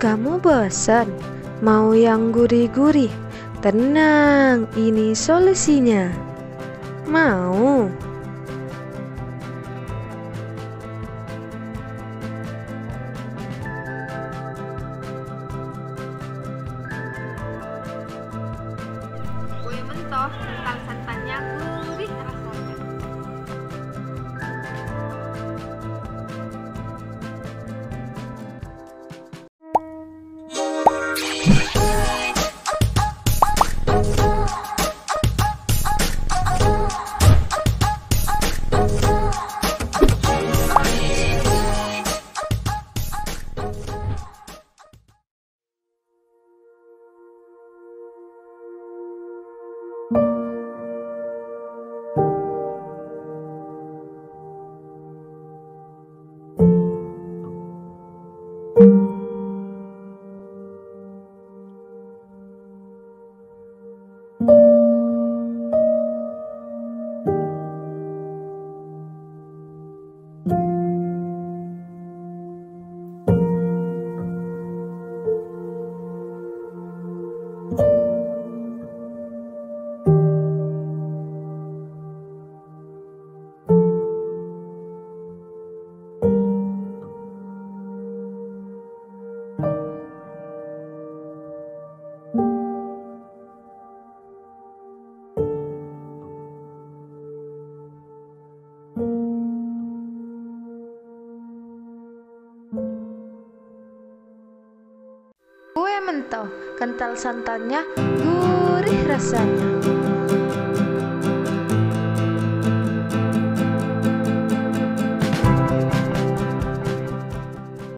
Kamu bosan? Mau yang gurih-gurih? Tenang, ini solusinya. Mau? Kue mentok santannya gurih mentok, kental santannya, gurih rasanya.